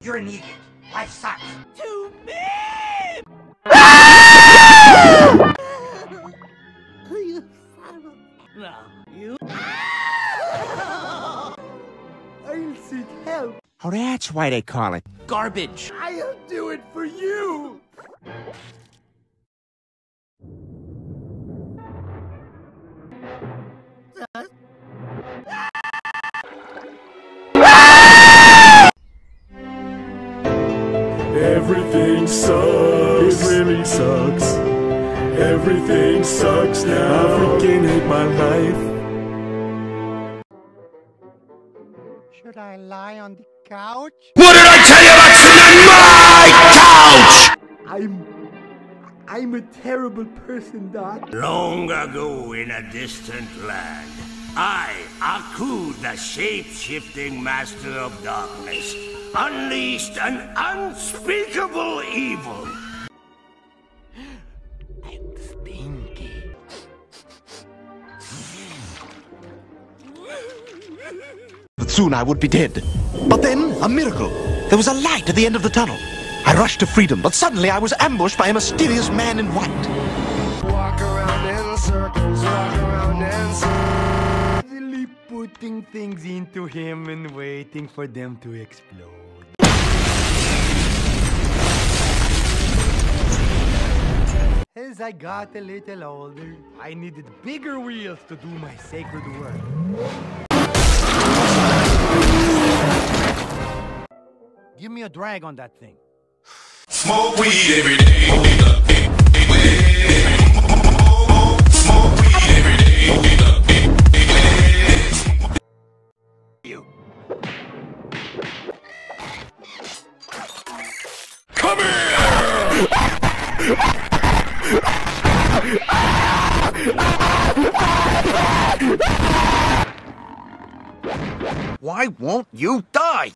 you're an idiot. Life sucks. To me! you son of. No, you... I'll seek help. Oh, that's why they call it. Garbage. I'll do it for you. Everything sucks. It really sucks. Everything sucks now. I freaking hate my life. Should I lie on the couch? What did I tell you about sitting on my couch? I'm. I'm a terrible person, Doc. Long ago in a distant land, I, Aku, the shape-shifting master of darkness, unleashed an unspeakable evil. I'm stinky. But soon I would be dead. But then, a miracle. There was a light at the end of the tunnel. I rushed to freedom, but suddenly I was ambushed by a mysterious man in white. Walk around in circles, walk around in circles. Putting things into him and waiting for them to explode. As I got a little older, I needed bigger wheels to do my sacred work. Give me a drag on that thing. Smoke weed every day. Why won't you die?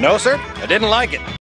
No, sir, I didn't like it.